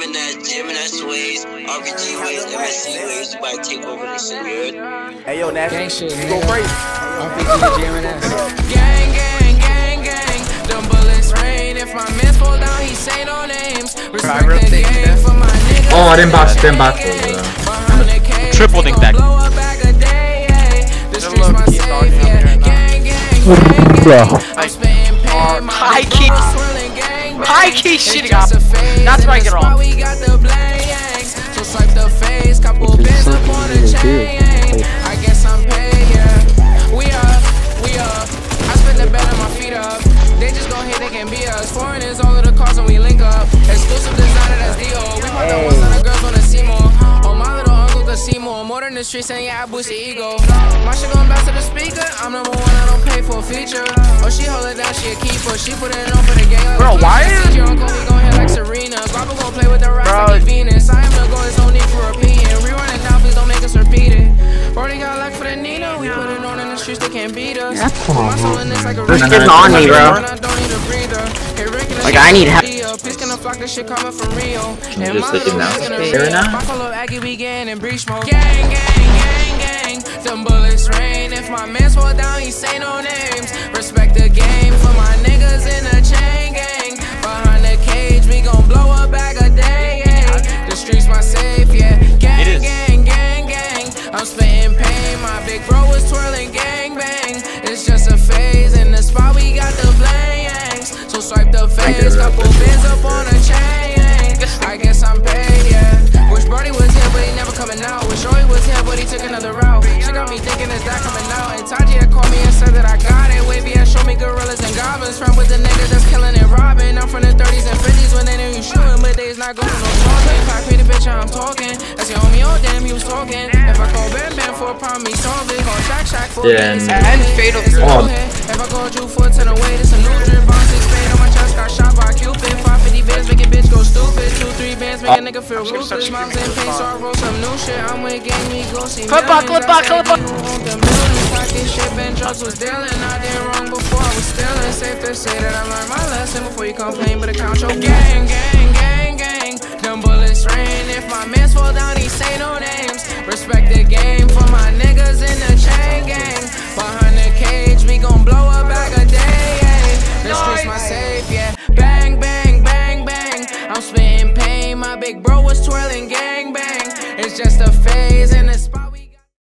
that gym and that sways, RPG ways, MSC ways, you might take over this shit, you heard? Hey yo, Nash, Gang shit, you go crazy. RPG the gym and that. Gang, gang, gang, gang. Them bullets rain. If my mans fall down, he say no names. Respect the game for my niggas. Oh, I didn't box, didn't box. Behind the cage, Triple we dink gon' that. blow a bag a. The key It's shitting just up. a. That's In where I the get spot off. We got the blanks. So swipe the face. Couple bands up on the chain. I guess I'm paid, yeah. We up, we up. I spend the bed on my feet up. They just gon' hit, they can be us. Foreign is all of the cars and we link up. Exclusive designer, that's Dio. We put the ones on the girls wanna see more. Oh, my little uncle could see more. More than the streets and yeah, I boost the ego. My shit gon' bounce to the speaker. I'm number one, I don't pay for a feature. Oh, she hold it down, she a keeper. She put it on for the game. Bro, why got luck for Nina. We put it on in the streets, they can't beat us. My soul in this like a This Rick- on me, bro. And I don't need a breather. Hey, Rick, and the Like, I need help. Please can I flock this shit coming from Rio. And just my little him know? niggas gonna Hear it real. now? Buffalo Aggie began and breach mode. Gang, gang, gang, gang. Them bullets rain. If my mans fall down, he say no names. Respect the game for my niggas in the chain gang. Phase. In the spot, we got the blanks. So swipe the face. Couple bins up on a chain. I guess I'm paid, yeah. Wish Brody was here, but he never coming out. Wish Roy was here, but he took another route. She got me thinking, is that coming out? And Taji had called me and said that I got it. Wavy had showed me gorillas and goblins. Friend with the niggas that's killing and robbing. I'm from the 30s and 50s when they knew you shooting, but they's not going no talking. Pack me the bitch, I'm talking. That's your homie, oh damn, he was talking. If I call Bam Bam for a problem, he solve it. Call Shack Shack for Yeah, a and- And Fatal It's a Oh. new hit. If I called you for a 10 away, this a new drip. Box six fade on my chest, got shot by Cupid. 550 bands, make a bitch go stupid. Two, three bands, make a nigga feel ruthless. Mom's in pain, so I roll some new shit. I'm with gang, me go see Clip up, clip up, clip up. Pocket shit, been drugs was dealing. I did wrong before I was stealing. Safe to say that I learned my lesson before you complain, but account your gang, gang, gang, niggas in the chain gang. 100 cage, we gon' blow up back a day. Yeah. The streets my safe, yeah. Bang, bang, bang, bang. I'm spitting pain, my big bro was twirling gang bang. It's just a phase and a spot.